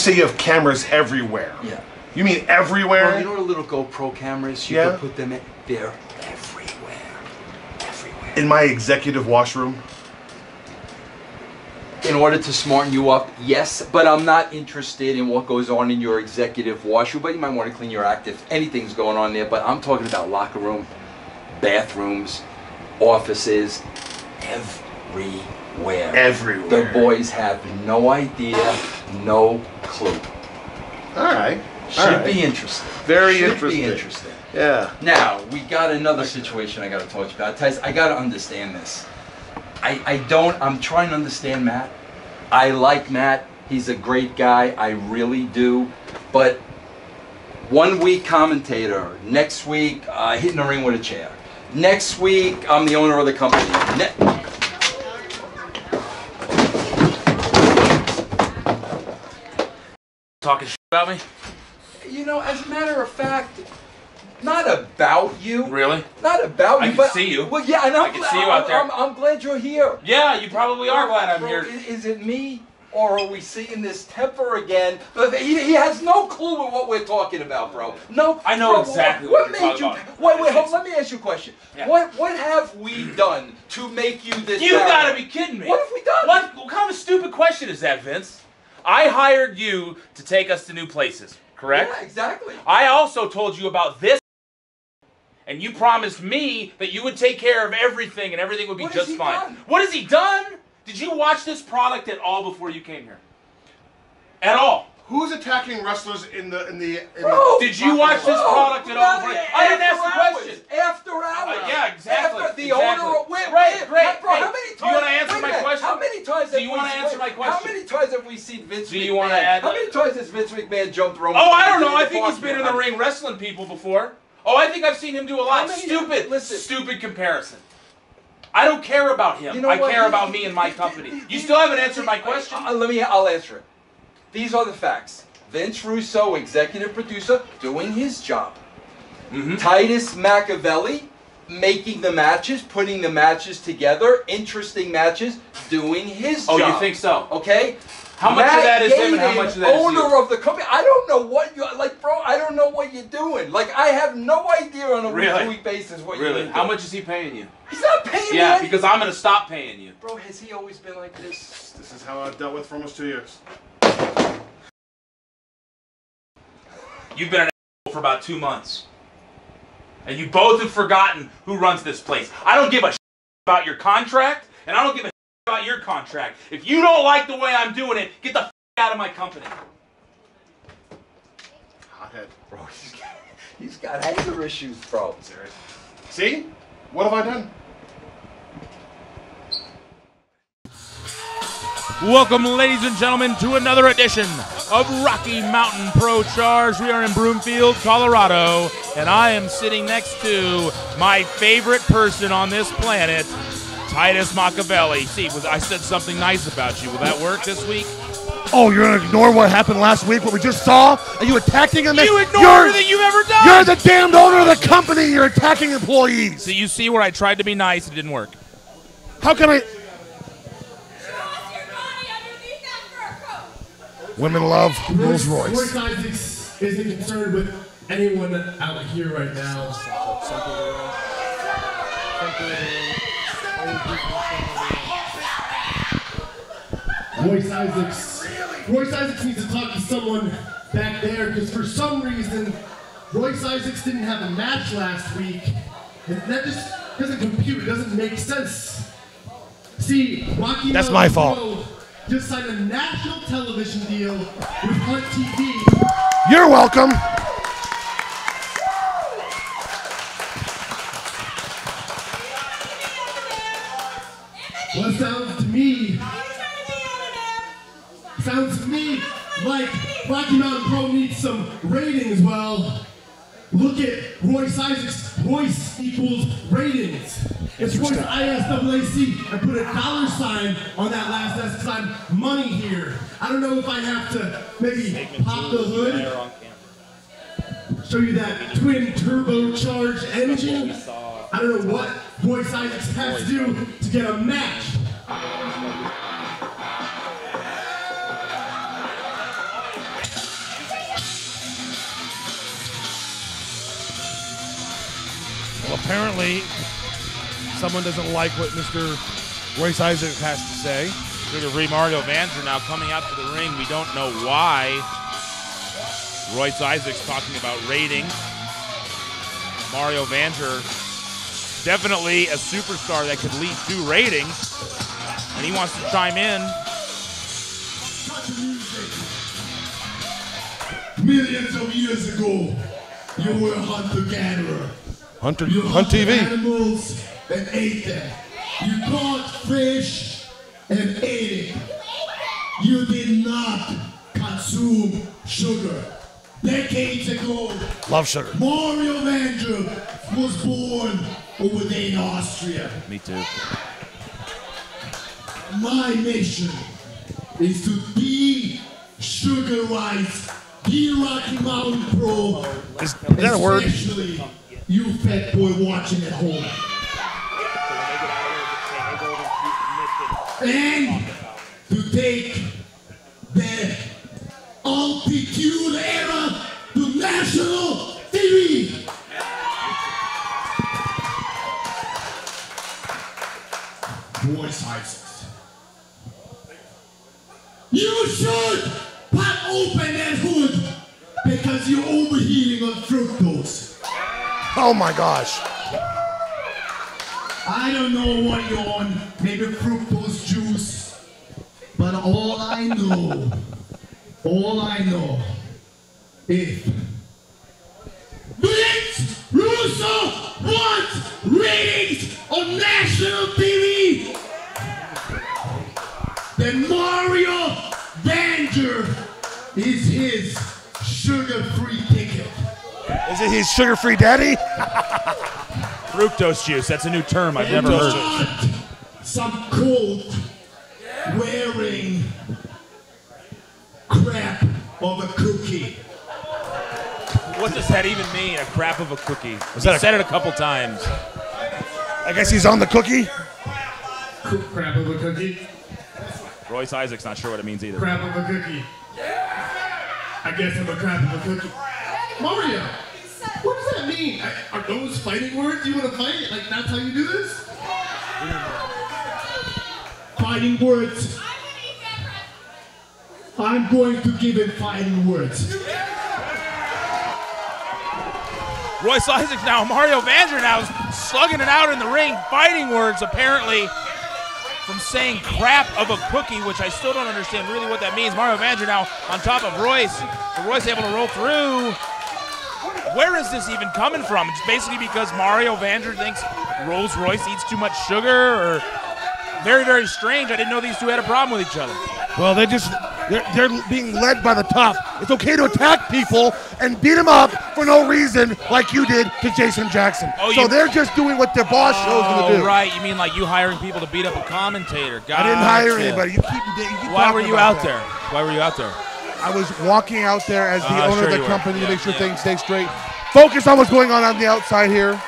say you have cameras everywhere, Yeah. you mean everywhere? Well, you know the little GoPro cameras? You Yeah. can put them in. They're everywhere. Everywhere. In my executive washroom? In order to smarten you up, yes, but I'm not interested in what goes on in your executive washroom, but you might want to clean your act if anything's going on there. But I'm talking about locker room, bathrooms, offices, everywhere. Everywhere. The boys have no idea, no clue. All right. Should All right. be interesting. Very Should interesting. Be interesting. Yeah. Now we got another situation I got to talk to you about. Tice, I got to understand this. I, I don't. I'm trying to understand Matt. I like Matt. He's a great guy. I really do. But one week commentator. Next week uh, hitting the ring with a chair. Next week I'm the owner of the company. Ne- Talking shit about me? you know, as a matter of fact, not about you. Really? Not about you. I can but, see you. Well, yeah, and I'm, I can see you out I'm- there. I'm, I'm glad you're here. Yeah, you probably are glad I'm Bro, here. Is it me or are we seeing this temper again? But He, he has no clue what we're talking about, bro. No. I know bro, exactly What, what made you're you? talking about. Wait, wait. Hold, let me ask you a question. Yeah. What What have we done to make you this? You paranoid? gotta be kidding me. What have we done? What, what kind of stupid question is that, Vince? I hired you to take us to new places, correct? Yeah, exactly. I also told you about this, and you promised me that you would take care of everything and everything would be What just fine. done? What has he done? Did you watch this product at all before you came here? At all? Who's attacking wrestlers in the in the? In Bro, Did you watch this product at all? bro, I didn't ask the after hours, question. After hours. Uh, yeah, exactly, After the exactly. owner. Wait, Great, wait, great, Bro, hey, how many do times? you wanna answer my minute, question? How many times? Do have you we wanna seen- answer my wait, question? How many times have we seen Vince? Do you McMahon? wanna add- How many times has Vince McMahon jumped Roman? Oh, I don't know. I think he's been in the ring wrestling people before. Oh, I think I've seen him do a lot. Stupid, listen. stupid comparison. I don't care about him. You know I what? care He- about he- me and my he- company. he- You still haven't answered my question. Uh, let me. I'll answer it. These are the facts. Vince Russo, executive producer, doing his job. Mhm. Titus Machiavelli making the matches, putting the matches together, interesting matches, doing his job. Oh, job. you think so? Okay. How much of Matt that is him and how much of that is owner you? of the company. I don't know what you like, bro. I don't know what you're doing. Like, I have no idea on a Really? week-to-week basis what Really? you're doing. How much is he paying you? He's not paying me. Yeah, because I'm gonna stop paying you. bro, has he always been like this? This is how I've dealt with for almost two years. You've been an asshole for about two months, and you both have forgotten who runs this place. I don't give a shit about your contract, and I don't give a shit about your contract. If you don't like the way I'm doing it, get the f- out of my company. Hothead. Bro, he's got, he's got anger issues, bro. Serious. See? What have I done? Welcome, ladies and gentlemen, to another edition of Rocky Mountain Pro Charge. We are in Broomfield, Colorado, and I am sitting next to my favorite person on this planet, Titus Machiavelli. See, was I said something nice about you? Will that work this week? Oh, you're gonna ignore what happened last week, what we just saw? Are you attacking him? You ignore you're, everything you've ever done. You're the damned owner of the company. You're attacking employees. So you see where I tried to be nice, it didn't work. How can I? Women love Rolls Royce. Royce Isaacs isn't concerned with anyone out here right now. Royce Isaacs. Royce Isaacs needs to talk to someone back there because for some reason Royce Isaacs didn't have a match last week. And that just doesn't compute. It doesn't make sense. See, Rocky That's Mountain my fault. Pro just sign a national television deal with Hunt TV. You're welcome. Well, sounds to me, sounds to me like Rocky Mountain Pro needs some ratings. Well, look at Royce Isaac's voice equals ratings. It's Royce ISAAC. I put a dollar sign on that last S because I'm money here. I don't know if I have to maybe pop the hood, show you that twin turbocharged engine. I don't know what Royce Isaacs has to do to get a match. Well, apparently, someone doesn't like what Mr. Royce Isaac has to say. Sugar Free Mario Vanzer now coming out to the ring. We don't know why. Royce Isaacs talking about rating. Mario Vanzer, definitely a superstar that could lead to ratings. And he wants to chime in. Millions of years ago, you were a hunter-gatherer. Hunter, You Hunt hunted TV. animals and ate them. You caught fish and ate it. You did not consume sugar. Decades ago, Love sugar. Mario Vanger was born over there in Austria. Me too. My mission is to be sugar rice, be Rocky Mountain Pro. Is, is that a word? Especially you fat boy watching at home. And to take the altitude era to national TV. Royce Isaacs. You should pop open that hood because you're overheating on fructose. Oh my gosh. I don't know what you're on, maybe fructose juice, but all I know, all I know, if Vince Russo wants ratings on national TV, then Mario Vanger is his sugar-free ticket. Is it his sugar-free daddy? Fructose juice. That's a new term I've never heard. Not some coat wearing crap of a cookie. What does that even mean? A crap of a cookie. Was he that a- said it a couple times. I guess he's on the cookie. Cook crap of a cookie. Royce Isaac's not sure what it means either. Crap of a cookie. I guess I'm a crap of a cookie. Mario, what does that mean? Are those fighting words? You want to fight? Like that's how you do this? Fighting words. I'm going to give him fighting words. Royce Isaacs now, Mario Vander now is slugging it out in the ring, fighting words apparently from saying crap of a cookie, which I still don't understand really what that means. Mario Vander now on top of Royce. Royce able to roll through. Where is this even coming from? It's basically because Mario Vander thinks Rolls Royce eats too much sugar or very, very strange. I didn't know these two had a problem with each other. Well, they just they're, they're being led by the top. It's okay to attack people and beat them up for no reason, like you did to Jason Jackson. Oh, so you- they're just doing what their boss shows them to Oh, do. right. You mean like you hiring people to beat up a commentator? I didn't hire anybody. You keep, you keep Why were you out that. there? Why were you out there? I was walking out there as the Ah, owner sure of the you were. company Yeah, to make sure yeah. things stay straight. Focus on what's going on on the outside here.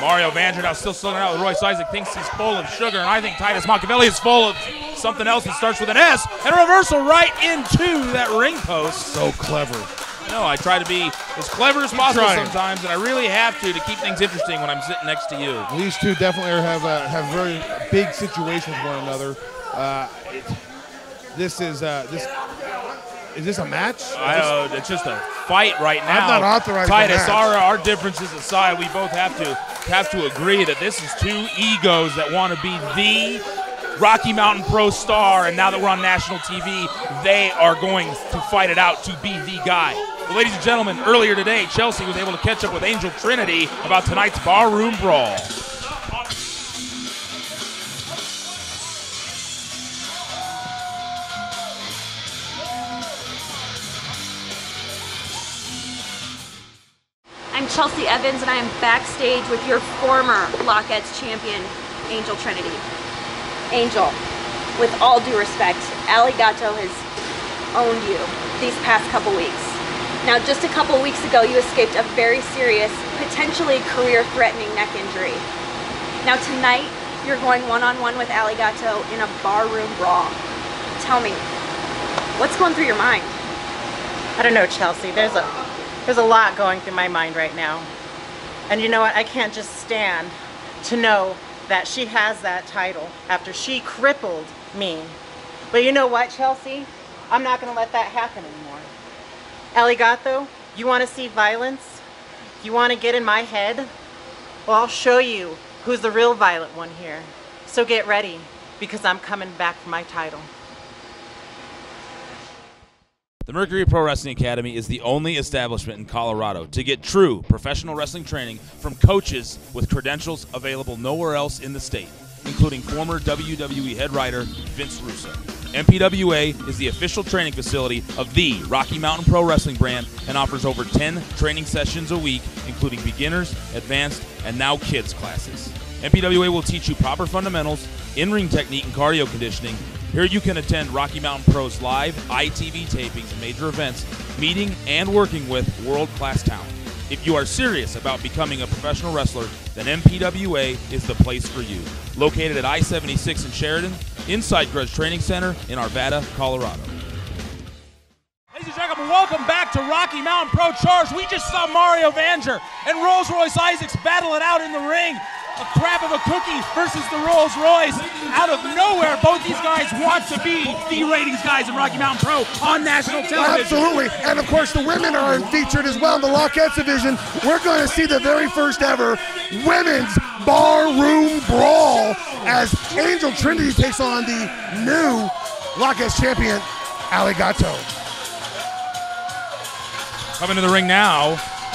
Mario Vander now still slugging out with Royce Isaac, thinks he's full of sugar, and I think Titus Machiavelli is full of something else that starts with an S, and a reversal right into that ring post. So clever. No, I try to be as clever as possible sometimes, and I really have to to keep things interesting when I'm sitting next to you. These two definitely have uh, have very big situations with one another. Uh, it, this is uh, this is this a match? I, uh, it's just a fight right now. I'm not authorized Titus, our, our differences aside, we both have to have to agree that this is two egos that want to be the Rocky Mountain Pro star, and now that we're on national TV, they are going to fight it out to be the guy. Well, ladies and gentlemen, earlier today, Chelsea was able to catch up with Angel Trinity about tonight's barroom brawl. Chelsea Evans, and I am backstage with your former Lockettes champion, Angel Trinity. Angel, with all due respect, Alligato has owned you these past couple weeks. Now, just a couple weeks ago, you escaped a very serious, potentially career-threatening neck injury. Now, tonight, you're going one-on-one with Alligato in a barroom brawl. Tell me, what's going through your mind? I don't know, Chelsea. There's a there's a lot going through my mind right now. And you know what? I can't just stand to know that she has that title after she crippled me. But you know what, Chelsea? I'm not going to let that happen anymore. Alligato, you want to see violence? You want to get in my head? Well, I'll show you who's the real violent one here. So get ready because I'm coming back for my title. The Mercury Pro Wrestling Academy is the only establishment in Colorado to get true professional wrestling training from coaches with credentials available nowhere else in the state, including former WWE head writer Vince Russo. MPWA is the official training facility of the Rocky Mountain Pro Wrestling brand and offers over 10 training sessions a week, including beginners, advanced, and now kids classes. MPWA will teach you proper fundamentals, in ring technique, and cardio conditioning. Here you can attend Rocky Mountain Pro's live ITV tapings major events, meeting and working with world class talent. If you are serious about becoming a professional wrestler, then MPWA is the place for you. Located at I 76 in Sheridan, inside Grudge Training Center in Arvada, Colorado. Ladies and gentlemen, welcome back to Rocky Mountain Pro Charge. We just saw Mario Vanger and Rolls Royce Isaacs battle it out in the ring. A crap of a cookie versus the Rolls Royce. Out of nowhere, both these guys want to be the ratings guys in Rocky Mountain Pro on national television. Absolutely. And of course, the women are featured as well in the Lockettes division. We're going to see the very first ever women's barroom brawl as Angel Trinity takes on the new Lockettes champion, Alligato. Coming to the ring now,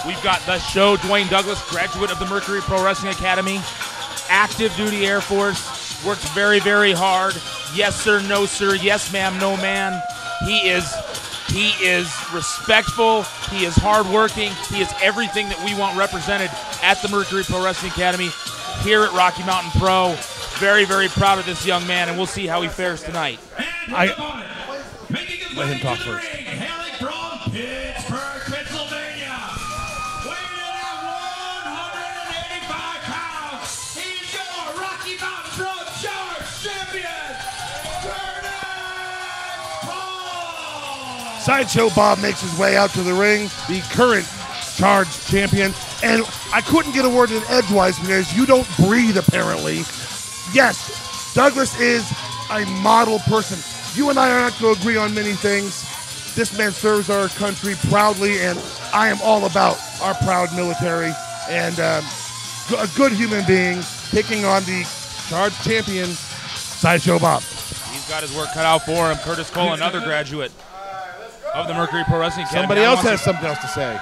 we've got the show Duane Douglas, graduate of the Mercury Pro Wrestling Academy, active duty Air Force, works very, very hard. Yes, sir, no, sir. Yes, ma'am, no, man. He is. He is respectful. He is hardworking. He is everything that we want represented at the Mercury Pro Wrestling Academy here at Rocky Mountain Pro. Very, very proud of this young man, and we'll see how he fares tonight. I let him talk first. Sideshow Bob makes his way out to the ring, the current charge champion. And I couldn't get a word in edgewise because you don't breathe, apparently. Yes, Douglas is a model person. You and I are not going to agree on many things. This man serves our country proudly, and I am all about our proud military and um, g- a good human being taking on the charge champion, Sideshow Bob. He's got his work cut out for him. Curtis Cole, another graduate of the Mercury Pro Wrestling Academy. Somebody else has to- something else to say.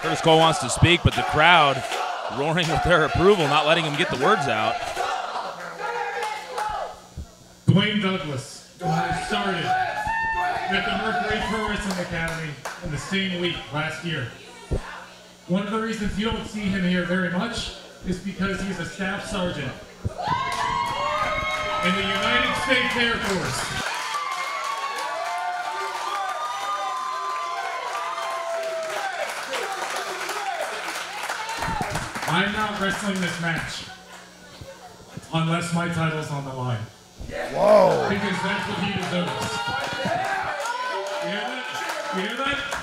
Curtis Cole wants to speak, but the crowd roaring with their approval, not letting him get the words out. Duane Douglas, who started at the Mercury Pro Wrestling Academy in the same week last year. One of the reasons you don't see him here very much is because he's a staff sergeant in the United States Air Force. I'm not wrestling this match unless my title's on the line. Whoa. Because that's what he deserves. You hear that? You hear that?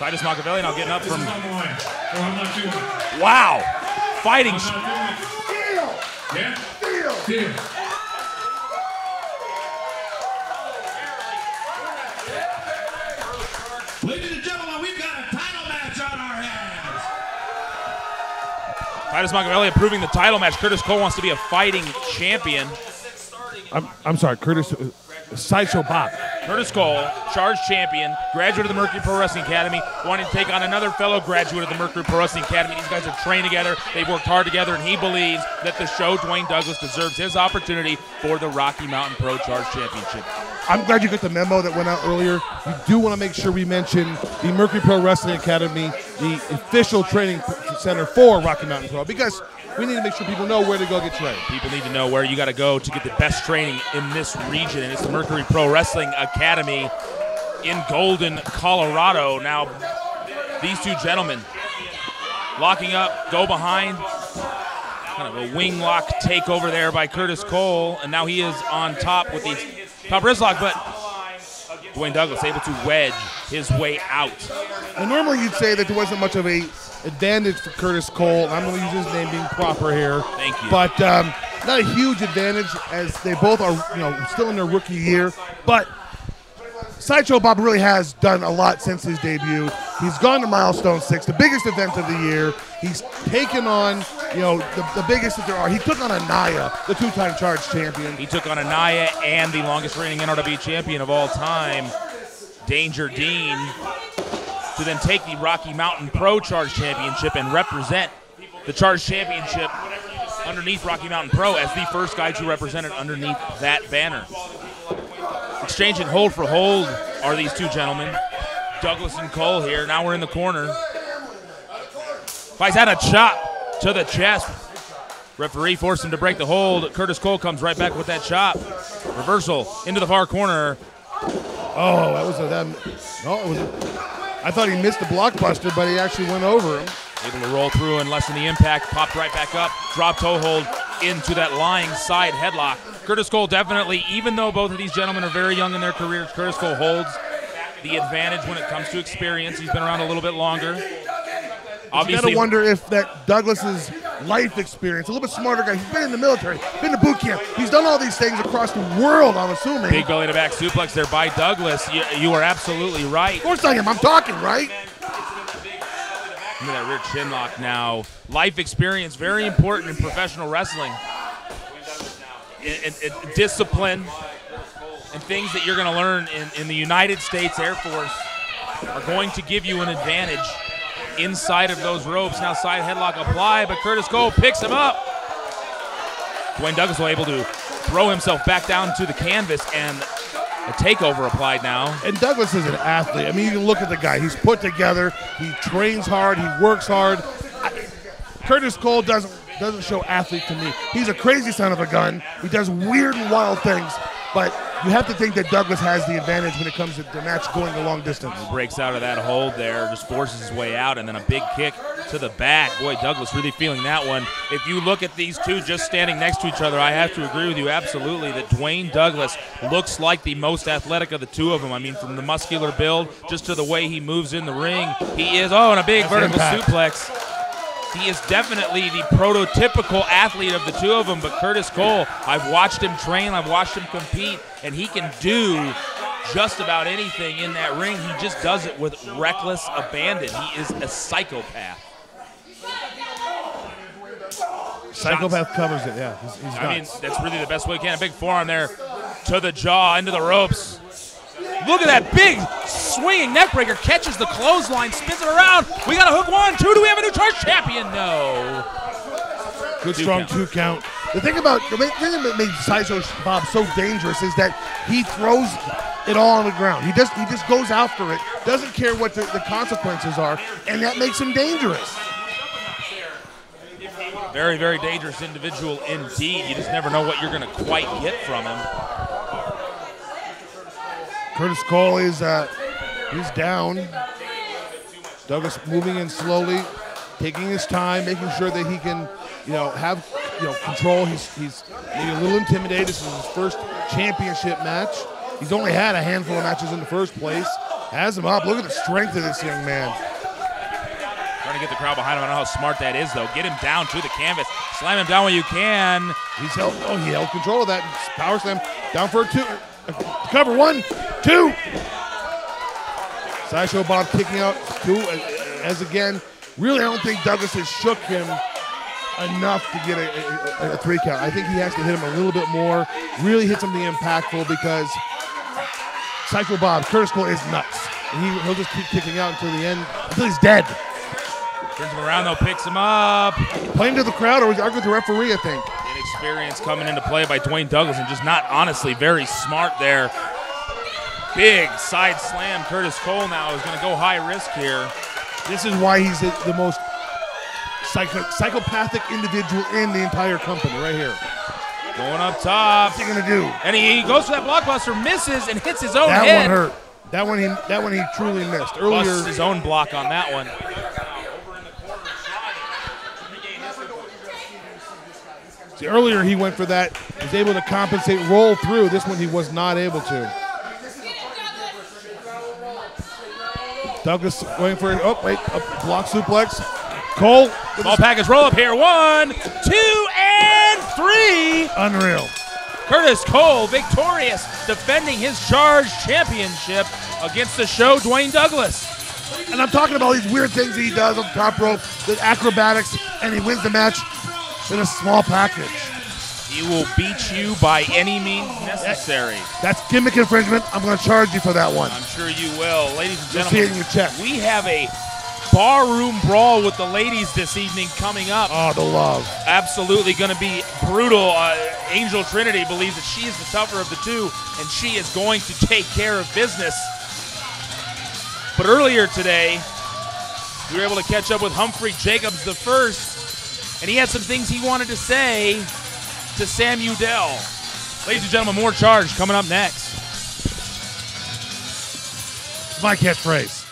Titus Machiavelli now getting up from. is on the line. Or I'm not doing it. Wow! Fighting. I'm not doing it. Yeah? Deal. Ladies and gentlemen, we've got a title match on our hands. Titus Machiavelli approving the title match. Curtis Cole wants to be a fighting champion. I'm, I'm sorry, Curtis. Uh, Sideshow Bob. Curtis Cole, charge champion, graduate of the Mercury Pro Wrestling Academy, wanting to take on another fellow graduate of the Mercury Pro Wrestling Academy. These guys have trained together, they've worked hard together, and he believes that the show, Duane Douglas, deserves his opportunity for the Rocky Mountain Pro Charge Championship. I'm glad you got the memo that went out earlier. We do want to make sure we mention the Mercury Pro Wrestling Academy, the official training center for Rocky Mountain Pro, because we need to make sure people know where to go get trained. People need to know where you got to go to get the best training in this region, and it's the Mercury Pro Wrestling Academy in Golden, Colorado. Now, these two gentlemen locking up, go behind, kind of a wing lock takeover there by Curtis Cole, and now he is on top with the top wrist lock, but Duane Douglas able to wedge his way out. And normally you'd say that there wasn't much of a advantage for Curtis Cole. I'm going to use his name being proper here. Thank you. But um, not a huge advantage as they both are, you know, still in their rookie year. But Sideshow Bob really has done a lot since his debut. He's gone to Milestone Six, the biggest event of the year. He's taken on, you know, the, the biggest that there are. He took on Anaya, the two-time charge champion. He took on Anaya and the longest reigning NRW champion of all time, Danger Dean, to then take the Rocky Mountain Pro Charge Championship and represent the Charge Championship underneath Rocky Mountain Pro as the first guy to represent it underneath that banner. Exchanging hold for hold are these two gentlemen. Douglas and Cole here. Now we're in the corner. Fights had a chop to the chest. Referee forced him to break the hold. Curtis Cole comes right back with that chop. Reversal into the far corner. Oh, that was a that. No, it was. A, I thought he missed the blockbuster, but he actually went over him. Able to roll through and lessen the impact. Popped right back up. Drop toe hold into that lying side headlock. Curtis Cole definitely, even though both of these gentlemen are very young in their careers, Curtis Cole holds the advantage when it comes to experience. He's been around a little bit longer. Obviously, you gotta wonder if that Douglas's life experience, a little bit smarter guy. He's been in the military, been to boot camp. He's done all these things across the world. I'm assuming. Big belly to back suplex there by Douglas. You, you are absolutely right. Of course I am. I'm talking right. Look at that rear chin lock now. Life experience, very important in professional wrestling. Discipline and things that you're going to learn in, in the United States Air Force are going to give you an advantage inside of those ropes. Now side headlock apply, but Curtis Cole picks him up. Duane Douglas was able to throw himself back down to the canvas and a takeover applied now. And Douglas is an athlete. I mean, you can look at the guy. He's put together. He trains hard. He works hard. I, Curtis Cole doesn't doesn't show athlete to me. He's a crazy son of a gun. He does weird and wild things, but you have to think that Douglas has the advantage when it comes to the match going a long distance. He breaks out of that hold there, just forces his way out, and then a big kick to the back. Boy, Douglas really feeling that one. If you look at these two just standing next to each other, I have to agree with you absolutely that Duane Douglas looks like the most athletic of the two of them. I mean, from the muscular build just to the way he moves in the ring, he is. Oh, and a big That's vertical impact. suplex. He is definitely the prototypical athlete of the two of them, but Curtis Cole, I've watched him train, I've watched him compete, and he can do just about anything in that ring. He just does it with reckless abandon. He is a psychopath. Psychopath covers it, yeah. He's, he's I mean, that's really the best way he can. A big forearm there to the jaw, into the ropes. Look at that big swinging neckbreaker. Catches the clothesline, spins it around. We got a hook one, two. Do we have a new charge champion? No. Good two strong count. two count. The thing about the thing that made Sideshow Bob so dangerous is that he throws it all on the ground. He just he just goes after it, doesn't care what the, the consequences are, and that makes him dangerous. Very, very dangerous individual indeed. You just never know what you're going to quite get from him. Curtis Cole is uh, he's down. Douglas moving in slowly, taking his time, making sure that he can, you know, have you know control. He's he's maybe a little intimidated. This is his first championship match. He's only had a handful of matches in the first place. Has him up. Look at the strength of this young man. Trying to get the crowd behind him. I don't know how smart that is, though. Get him down to the canvas. Slam him down when you can. He's held. Oh, he held control of that. Power slam down for a two. Cover one, two. Sideshow Bob kicking out two. Uh, uh, as again, really, I don't think Douglas has shook him enough to get a, a, a, three count. I think he has to hit him a little bit more. Really hit something impactful because Psycho Bob, Curtis Cole is nuts. And he, he'll just keep kicking out until the end, until he's dead. Turns him around though, picks him up. Playing to the crowd, or was arguing with the referee? I think. Inexperience coming into play by Duane Douglas, and just not honestly very smart there. Big side slam. Curtis Cole now is going to go high risk here. This is why he's the, most psycho, psychopathic individual in the entire company, right here. Going up top. What's he gonna do? And he, he goes for that blockbuster, misses, and hits his own that head. one hurt. That one he that one he truly missed. Earlier, Busts his own block on that one. See, earlier he went for that, was able to compensate, roll through. This one he was not able to. Douglas going for it. Oh, wait, a block suplex. Cole. Ball package roll up here. One, two, and three. Unreal. Curtis Cole victorious, defending his charge championship against the show Duane Douglas. And I'm talking about all these weird things that he does on top rope, the acrobatics, and he wins the match in a small package. He will beat you by any means necessary. That's gimmick infringement. I'm going to charge you for that one. I'm sure you will. Ladies and You'll see gentlemen, it in your check. we have a barroom brawl with the ladies this evening coming up. Oh, the love. Absolutely going to be brutal. Uh, Angel Trinity believes that she is the tougher of the two, and she is going to take care of business. But earlier today, we were able to catch up with Humphrey Jacobs the first, and he had some things he wanted to say to Sam Udell. Ladies and gentlemen, more charge coming up next. It's my catchphrase.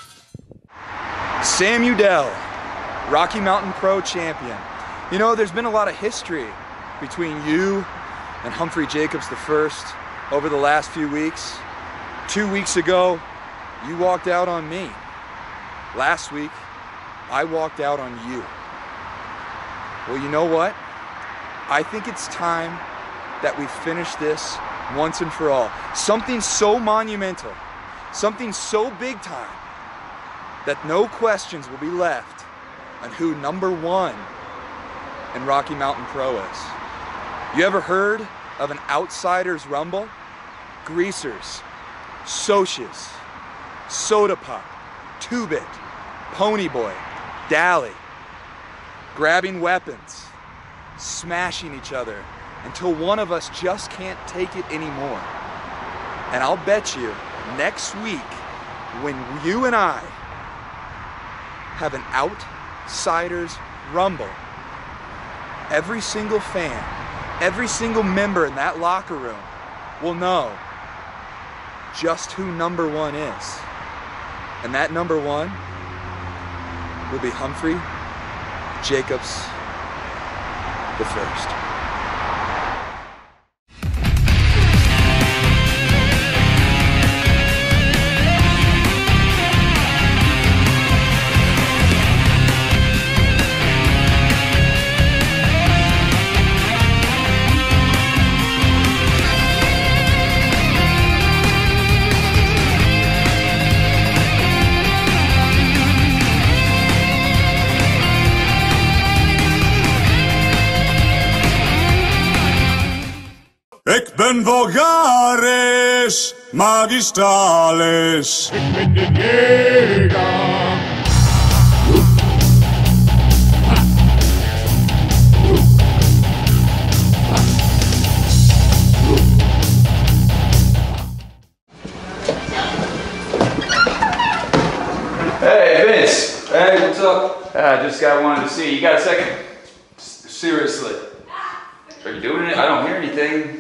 Sam Udell, Rocky Mountain Pro champion. You know, there's been a lot of history between you and Humphrey Jacobs the first over the last few weeks. Two weeks ago, you walked out on me. Last week, I walked out on you. Well, you know what? I think it's time that we finish this once and for all. Something so monumental, something so big time, that no questions will be left on who number one in Rocky Mountain Pro is. You ever heard of an Outsiders Rumble? Greasers, Socs, Soda Pop, Two-Bit, Ponyboy, Dally, grabbing weapons, smashing each other until one of us just can't take it anymore. And I'll bet you next week when you and I have an outsiders rumble, every single fan, every single member in that locker room will know just who number one is. And that number one will be Humphrey Jacobs the first. Vulgaris, magistralis. Ik ben de neger. Hey, Vince. Hey, what's up? Ah, I just got wanted to see. You got a second? seriously. Are you doing it? I don't hear anything.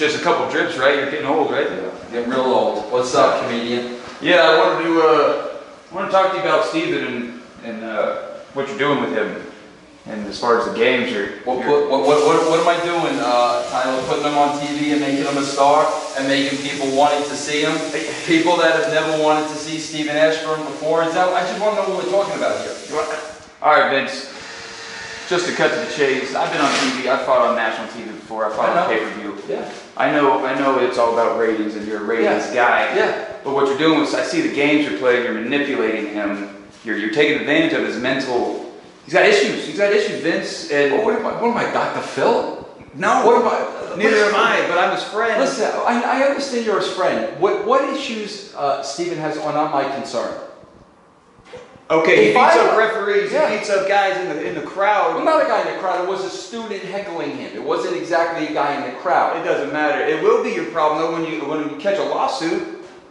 Just a couple drips, right? You're getting old, right? Yeah. Getting real old. What's up, comedian? Yeah, I wanted to. Uh, I want to talk to you about Steven and and uh, what you're doing with him, and as far as the games, you're. What, what, what, what, what am I doing, uh, Tyler? Putting him on TV and making him a star and making people wanting to see him? People that have never wanted to see Stephen Ashburn before? Is that, I just want to know what we're talking about here. All right, Vince. Just to cut to the chase, I've been on TV. I fought on national TV before. I fought I on know. pay-per-view. Yeah. I know. I know it's all about ratings, and you're a ratings Yeah. guy. Yeah. But what you're doing is, I see the games you're playing. You're manipulating him. You're you're taking advantage of his mental. He's got issues. He's got issues, Vince. And What am I, what am I, Dr. Phil? No, What about- neither am I, but I'm his friend. Listen, I, I understand you're his friend. What what issues uh, Steven has are not my concern. Okay, he beats up referees, Yeah. he beats up guys in the in the crowd. I'm not a guy in the crowd. It was a student heckling him. It wasn't exactly a guy in the crowd. It doesn't matter. It will be your problem though when you when you catch a lawsuit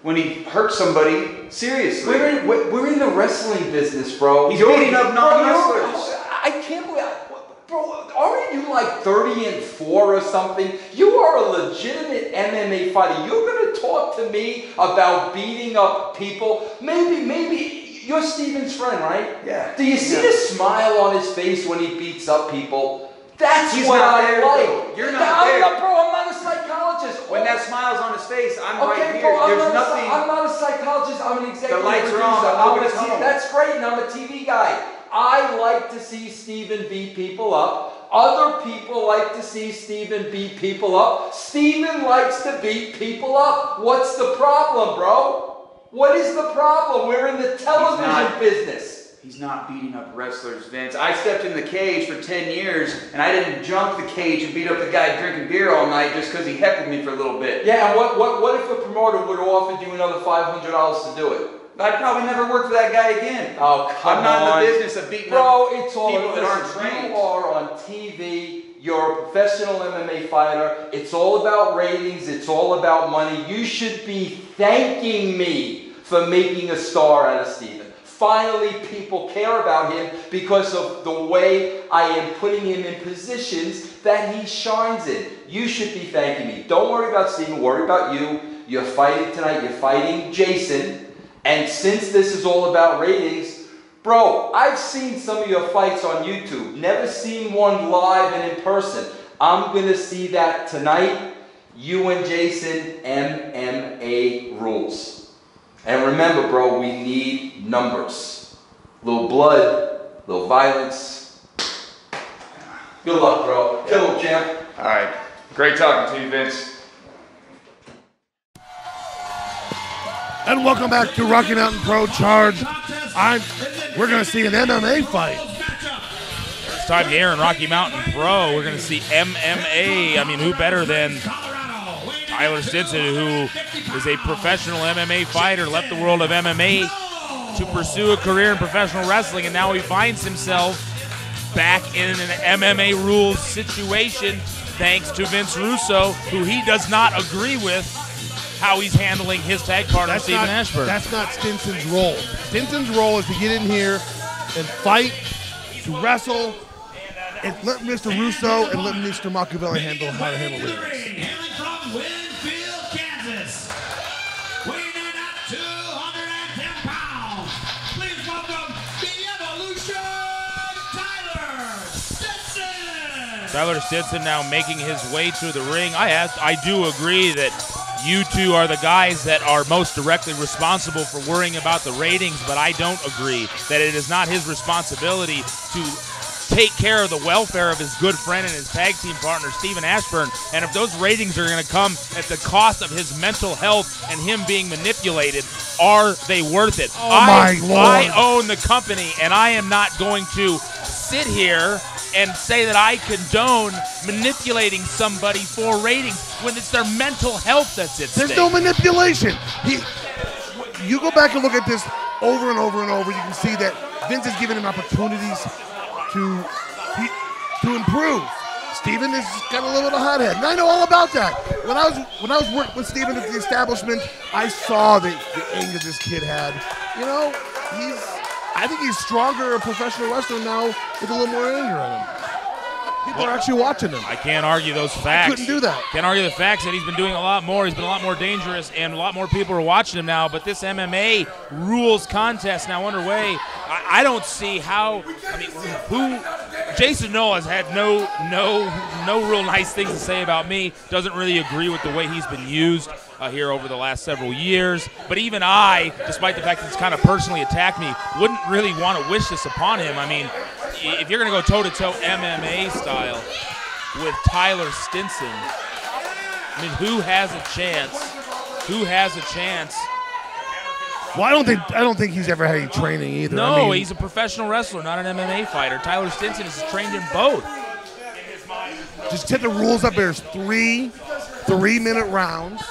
when he hurts somebody seriously. We're in, we're in the wrestling business, bro. He's beating up non-wrestlers. I can't believe, bro. Aren't you like 30 and four or something? You are a legitimate MMA fighter. You're gonna talk to me about beating up people? Maybe, maybe. You're Steven's friend, right? Yeah. Do you see Yeah. the smile on his face when he beats up people? That's He's what I there, like. though. You're not I'm there. Not, bro, I'm not a psychologist. When that smile's on his face, I'm Okay, right here. bro, I'm There's not A, nothing. psy- I'm not a psychologist. I'm an executive the lights are producer. on, I'm a T-. That's great, and I'm a TV guy. I like to see Steven beat people up. Other people like to see Steven beat people up. Steven likes to beat people up. What's the problem, bro? What is the problem? We're in the television not- business. He's not beating up wrestlers, Vince. I stepped in the cage for 10 years, and I didn't jump the cage and beat up the guy drinking beer all night just because he heckled me for a little bit. Yeah, and what, what, what if a promoter would have offered you another $500 to do it? I'd probably never work for that guy again. Oh, come I'm not on. in the business of beating Bro, up it's all people that aren't trained. You are on TV. You're a professional MMA fighter. It's all about ratings. It's all about money. You should be thanking me for making a star out of Steven. Finally, people care about him because of the way I am putting him in positions that he shines in. You should be thanking me. Don't worry about Steven. Worry about you. You're fighting tonight. You're fighting Jason. And since this is all about ratings, bro, I've seen some of your fights on YouTube. Never seen one live and in person. I'm gonna see that tonight. You and Jason, MMA rules. And remember, bro, we need numbers. Little blood, little violence. Good luck, bro. Kill him, champ. All right. Great talking to you, Vince. And welcome back to Rocky Mountain Pro Charge. I'm. We're gonna see an MMA fight. It's time here in Rocky Mountain Pro. We're going to see MMA. I mean, who better than Tyler Stinson, who is a professional MMA fighter, left the world of MMA to pursue a career in professional wrestling, and now he finds himself back in an MMA rules situation thanks to Vince Russo, who he does not agree with how he's handling his tag partner, Stephen not, Ashburn. That's not Stinson's role. Stinson's role is to get in here and fight, to wrestle, and let Mr. Russo and let Mr. Machiavelli handle how to handle it. Hailing from Winfield, Kansas. Weighing in at 210 pounds. Please welcome the Evolution, Tyler Stinson. Tyler Stinson now making his way to the ring. I asked, I do agree that you two are the guys that are most directly responsible for worrying about the ratings, but I don't agree that it is not his responsibility to take care of the welfare of his good friend and his tag team partner, Steven Ashburn. And if those ratings are going to come at the cost of his mental health and him being manipulated, are they worth it? Oh, I, my Lord. I own the company, and I am not going to sit here and say that I condone manipulating somebody for ratings when it's their mental health that's at There's stake. no manipulation. He, you go back and look at this over and over and over. You can see that Vince is giving him opportunities to he, to improve. Steven is got a little bit of a hothead, and I know all about that. When I was when I was working with Steven at the establishment, I saw the, the anger this kid had. You know, he's I think he's stronger a professional wrestler now with a little more anger in him. People are actually watching him. I can't argue those facts. I couldn't do that. Can't argue the facts that he's been doing a lot more. He's been a lot more dangerous, and a lot more people are watching him now. But this MMA rules contest now underway. I, I don't see how. I mean, who? Jason Noel has had no, no, no real nice things to say about me. Doesn't really agree with the way he's been used uh, here over the last several years. But even I, despite the fact that he's kind of personally attacked me, wouldn't really want to wish this upon him. I mean, if you're going to go toe to toe MMA style with Tyler Stinson, I mean, who has a chance? Who has a chance? Well, I don't think I don't think he's ever had any training either. No, I mean, he's a professional wrestler, not an MMA fighter. Tyler Stinson is trained in both. just set the rules up. There's three three-minute rounds.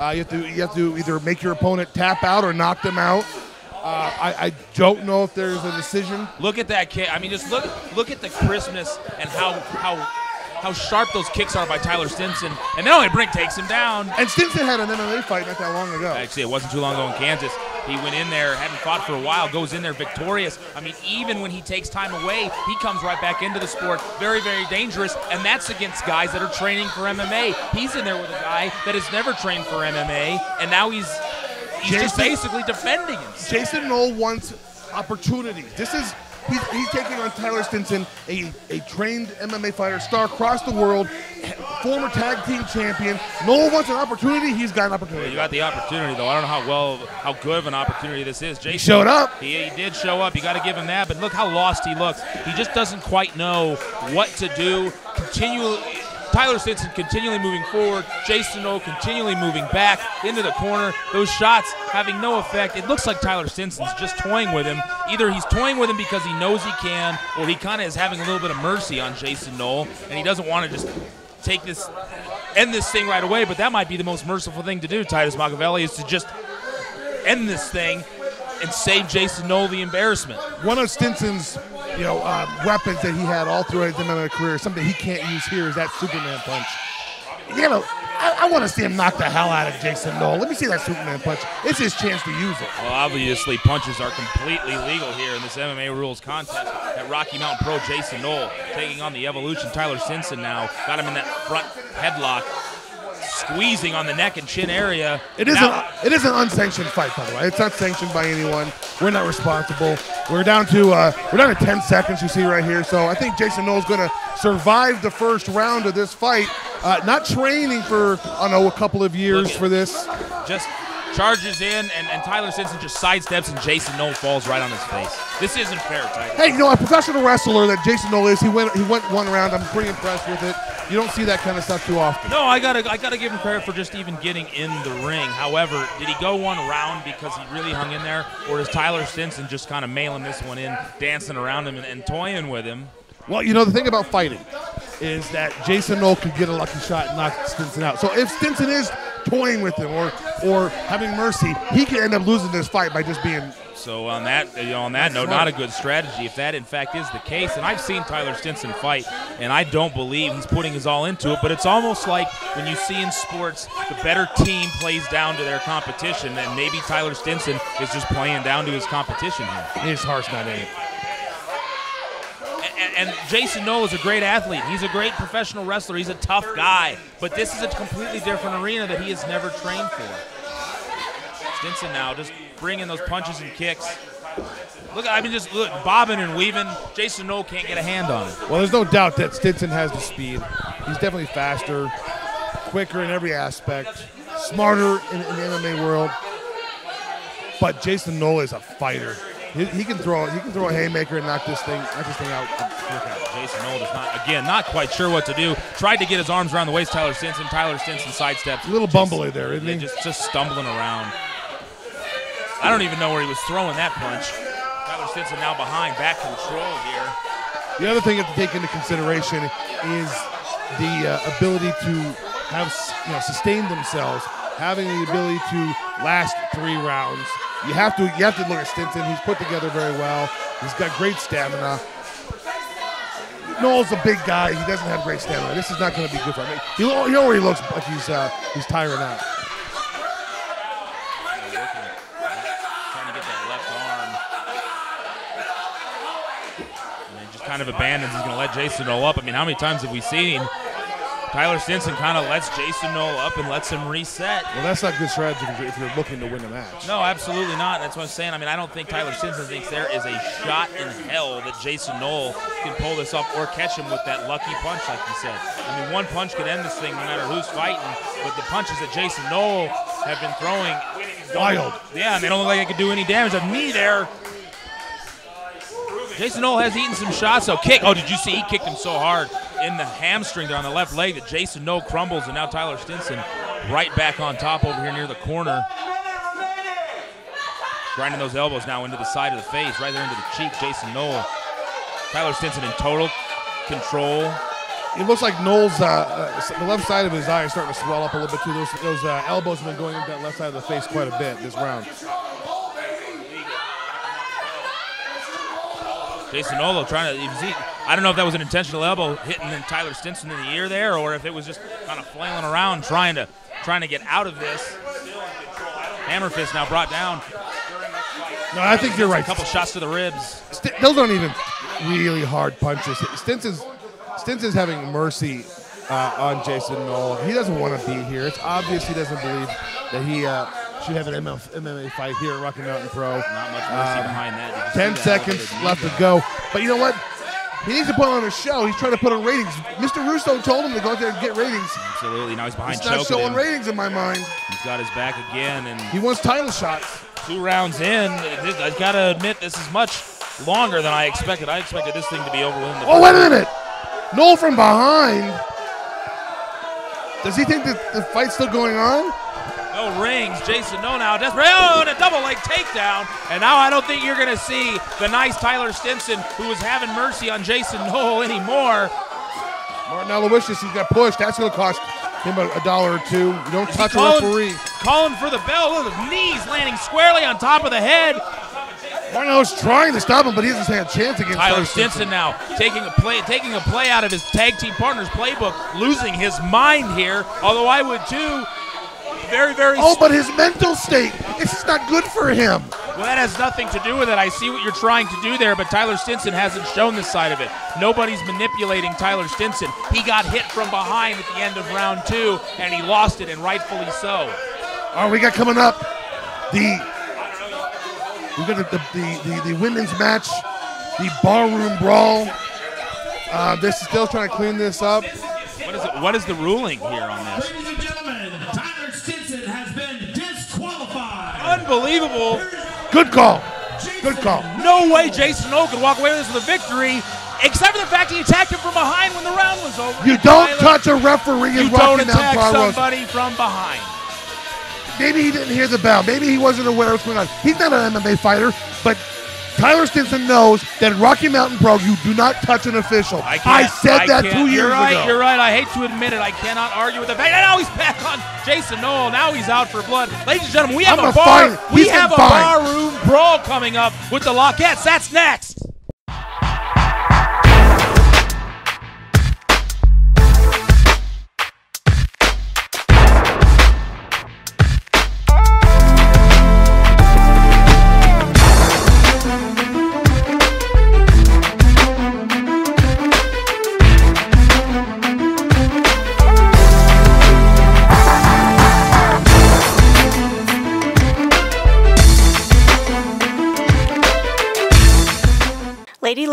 Uh, you have to you have to either make your opponent tap out or knock them out. Uh, I, I don't know if there's a decision. Look at that kick. I mean, just look look at the crispness and how how how sharp those kicks are by Tyler Stinson. And then only Brink takes him down. And Stinson had an MMA fight not that long ago. Actually, it wasn't too long ago in Kansas. He went in there, hadn't fought for a while, goes in there victorious. I mean, even when he takes time away, he comes right back into the sport. Very, very dangerous. And that's against guys that are training for MMA. He's in there with a guy that has never trained for MMA, and now he's he's just basically defending himself. Jason Noel wants opportunity. This is he's, he's taking on Tyler Stinson, a, a trained MMA fighter, star across the world, former tag team champion. Noel wants an opportunity. He's got an opportunity. You got the opportunity, though. I don't know how well, how good of an opportunity this is. Jason showed up. He, he did show up. You got to give him that. But look how lost he looks. He just doesn't quite know what to do. Continually, Tyler Stinson continually moving forward. Jason O continually moving back into the corner. Those shots having no effect. It looks like Tyler Stinson's just toying with him. Either he's toying with him because he knows he can, or he kind of is having a little bit of mercy on Jason Noel, and he doesn't want to just take this end this thing right away, but that might be the most merciful thing to do, Titus Machiavelli, is to just end this thing and save Jason Noel the embarrassment. One of Stinson's, you know, uh, weapons that he had all throughout his MMA career, something he can't use here, is that Superman punch. You know, I, I want to see him knock the hell out of Jason Noel. Let me see that Superman punch. It's his chance to use it. Well, obviously, punches are completely legal here in this MMA rules contest at Rocky Mountain Pro. Jason Noel taking on the Evolution Tyler Stinson now. Got him in that front headlock, squeezing on the neck and chin area. It is, Now- a, it is an unsanctioned fight, by the way. It's not sanctioned by anyone. We're not responsible. We're down to uh, we're down to 10 seconds. You see right here. So I think Jason Noel's going to survive the first round of this fight. Uh, not training for I don't know a couple of years for this. just charges in, and, and Tyler Stinson just sidesteps, and Jason Noel falls right on his face. This isn't fair, Tyler. Hey, you know, a professional wrestler that Jason Noel is, he went he went one round. I'm pretty impressed with it. You don't see that kind of stuff too often. No, I gotta, I gotta give him credit for just even getting in the ring. However, did he go one round because he really hung in there, or is Tyler Stinson just kind of mailing this one in, dancing around him and, and toying with him? Well, you know, the thing about fighting is that Jason Noel could get a lucky shot and knock Stinson out. So if Stinson is toying with him or or having mercy, he could end up losing this fight by just being So on that, you know, on that note, not a good strategy if that in fact is the case. And I've seen Tyler Stinson fight, and I don't believe he's putting his all into it. But it's almost like when you see in sports, the better team plays down to their competition, and maybe Tyler Stinson is just playing down to his competition here. his heart's not in it. And, Jason Noel is a great athlete. He's a great professional wrestler. He's a tough guy. But this is a completely different arena that he has never trained for. Stinson now just bringing those punches and kicks. Look, I mean, just look, bobbing and weaving. Jason Noel can't get a hand on it. Well, there's no doubt that Stinson has the speed. He's definitely faster, quicker in every aspect, smarter in, in the MMA world. But Jason Noel is a fighter. He, he can throw he can throw a haymaker and knock this thing knock this thing out. Jason Noel is not, again, not quite sure what to do. Tried to get his arms around the waist, Tyler Stinson. Tyler Stinson sidesteps. A little bumbly there, isn't Yeah, he? just, just stumbling around. I don't even know where he was throwing that punch. Tyler Stinson now behind, back control here. The other thing you have to take into consideration is the uh, ability to have you know sustain themselves, having the ability to last three rounds. You have to you have to look at Stinson. He's put together very well. He's got great stamina. Noel's a big guy. He doesn't have great stamina. This is not going to be good for him. He, he looks like he's uh, he's tiring out. Kind of abandons. He's going to let Jason Noel up. I mean, how many times have we seen Tyler Stinson kind of lets Jason Noel up and lets him reset? Well, that's not good strategy if you're- looking to win a match. No, absolutely not. That's what I'm saying. I mean, I don't think Tyler Stinson thinks there is a shot in hell that Jason Noel can pull this off or catch him with that lucky punch, like you said. I mean, one punch could end this thing no matter who's fighting, but the punches that Jason Noel have been throwing. Wild. Yeah, and they don't look like they could do any damage. A knee there. Jason Noel has eaten some shots, so kick. Oh, did you see? He kicked him so hard in the hamstring there on the left leg that Jason Noel crumbles, and now Tyler Stinson right back on top over here near the corner. Grinding those elbows now into the side of the face, right there into the cheek. Jason Noel. Tyler Stinson in total control. It looks like Noel's, uh, uh, the left side of his eye is starting to swell up a little bit too. Those, those uh, elbows have been going into that left side of the face quite a bit this round. Jason Nolo trying to. I don't know if that was an intentional elbow hitting Tyler Stinson in the ear there, or if it was just kind of flailing around trying to trying to get out of this. Hammer fist now brought down. No, I think you're right. A couple shots to the ribs. St- those aren't even really hard punches. Stinson's, Stinson's having mercy uh, on Jason Noel. He doesn't want to be here. It's obvious he doesn't believe that he uh, should have an MF, MMA fight here at Rocky Mountain Pro. Not much mercy behind that. Ten that? seconds left to go. But you know what? He needs to put on a show. He's trying to put on ratings. Mr. Russo told him to go out there and get ratings. Absolutely. Now he's behind It's not showing him. ratings in my mind. He's got his back again, and He wants title shots. two rounds in, this- I gotta admit this is much longer than I expected. I expected this thing to be over within the. Oh, wait a minute. Noel from behind. Does he think that the fight's still going on? No rings. Jason No now desperate. Oh, and a double leg takedown. And now I don't think you're going to see the nice Tyler Stinson who was having mercy on Jason Noel anymore. Martin Aloysius, he got pushed. That's going to cost him a, a dollar or two. You don't Is touch a referee. Calling for the bell. Look his knees landing squarely on top of the head. Martin Aloysius trying to stop him, but he doesn't stand a chance against Tyler Tyler Stinson now taking a play, taking a play out of his tag team partner's playbook, losing his mind here. Although I would too. Very, very. Oh, but his mental state, it's just not good for him. Well, that has nothing to do with it. I see what you're trying to do there, but Tyler Stinson hasn't shown this side of it. Nobody's manipulating Tyler Stinson. He got hit from behind at the end of round two, and he lost it, and rightfully so. All right, we got coming up the we got the the, the, the, women's match, the barroom brawl. Uh, this is still trying to clean this up. What is it? What is the ruling here on this? Unbelievable. Good call. Good call. No way Jason O could walk away with this with a victory, except for the fact he attacked him from behind when the round was over. You don't touch a referee in Rocky Mountain attack Bar Roast. somebody from behind. Maybe he didn't hear the bell. Maybe he wasn't aware of what's going on. He's not an MMA fighter, but Tyler Stinson knows that in Rocky Mountain Pro, you do not touch an official. I, can't- said I that can't- two years ago. You're right. ago. You're right. I hate to admit it. I cannot argue with the fact. And now he's back on Jason Noel. Now he's out for blood. Ladies and gentlemen, we have I'm a gonna bar. We have a barroom brawl coming up with the Lockettes. That's next.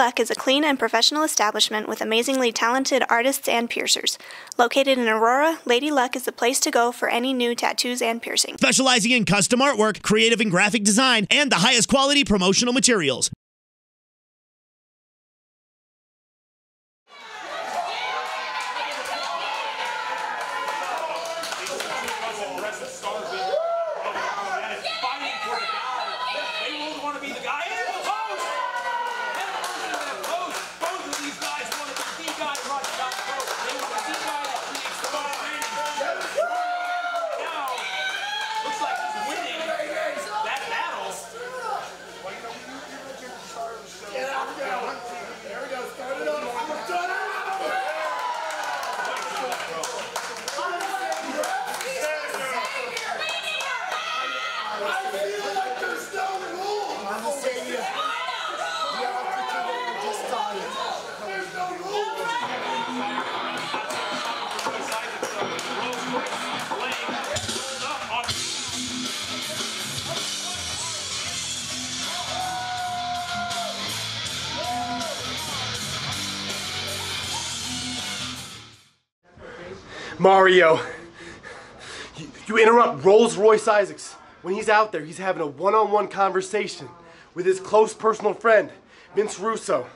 Luck is a clean and professional establishment with amazingly talented artists and piercers. Located in Aurora, Lady Luck is the place to go for any new tattoos and piercing. Specializing in custom artwork, creative and graphic design, and the highest quality promotional materials. Mario, you, you interrupt Rolls Royce Isaacs. When he's out there, he's having a one on one conversation with his close personal friend, Vince Russo.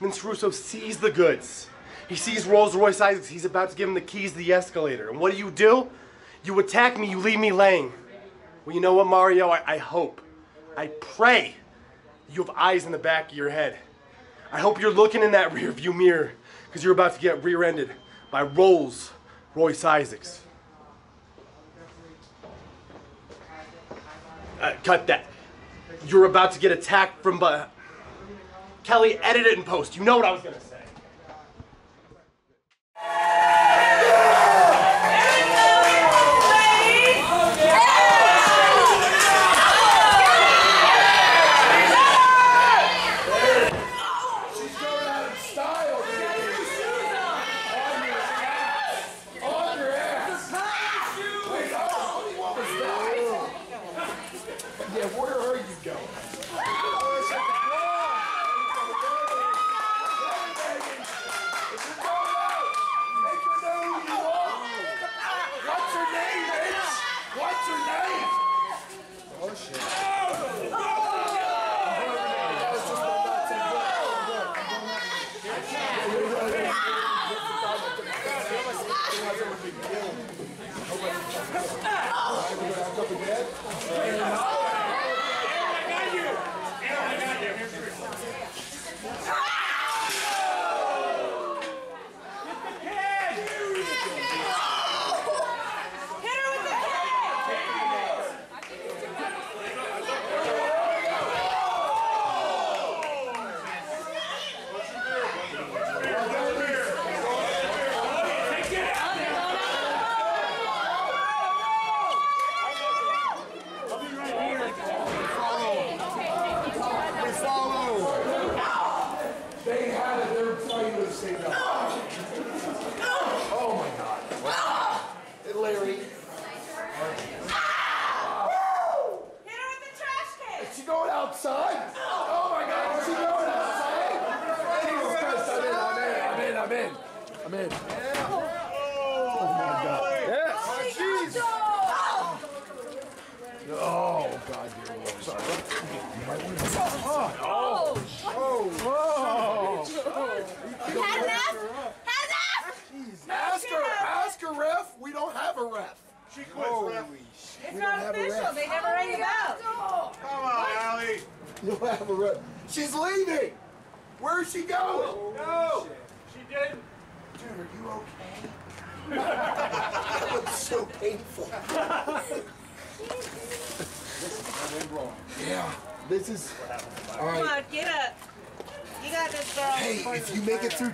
Vince Russo sees the goods. He sees Rolls Royce Isaacs. He's about to give him the keys to the escalator. And what do you do? You attack me, you leave me laying. Well, you know what, Mario? I, I hope, I pray you have eyes in the back of your head. I hope you're looking in that rearview mirror because you're about to get rear ended by Rolls Royce Isaacs. Uh, cut that. You're about to get attacked from. Uh, Kelly, edit it in post. You know what I was gonna say.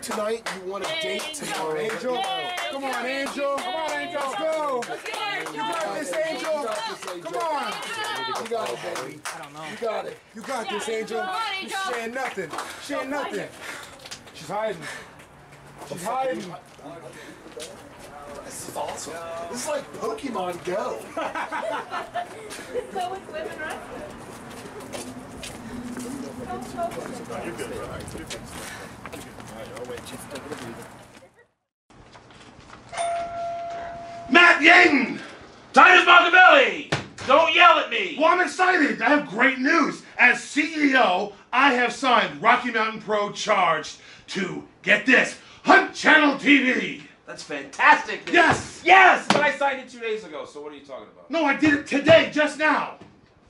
Tonight, you want a date tomorrow. Angel. Come on, Angel. Come on, Angel. Let's go. You got this, Angel. Come on. You got it, baby. I don't know. You got it. You got this, Angel. Come on, Angel. She ain't nothing. She ain't nothing. She's hiding. She's hiding. This is awesome. This is like Pokemon Go. so it's women wrestling. You're good, right? Matt Yaden! Titus Machiavelli! Don't yell at me! Well, I'm excited. I have great news. As CEO, I have signed Rocky Mountain Pro charged to, get this, Hunt Channel TV. That's fantastic. news. Yes! Yes! But I signed it two days ago, so what are you talking about? No, I did it today, just now.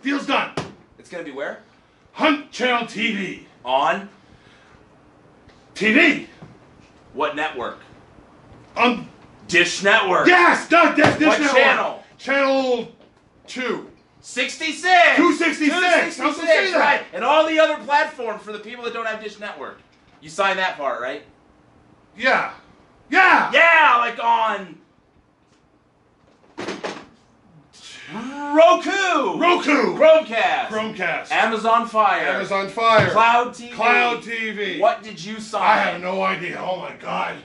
Deal's done. It's gonna be where? Hunt Channel TV. On? TV. What network? Um. Dish Network. Yes, Doug, Dish, Dish What Network. channel? Channel 2. 66! 266. I was gonna say 266, that. right. And all the other platforms for the people that don't have Dish Network. You signed that part, right? Yeah. Yeah! Yeah, like on Roku! Roku! Chromecast! Chromecast. Amazon Fire! Amazon Fire. Cloud TV! Cloud TV. What did you sign? I have no idea. Oh my god.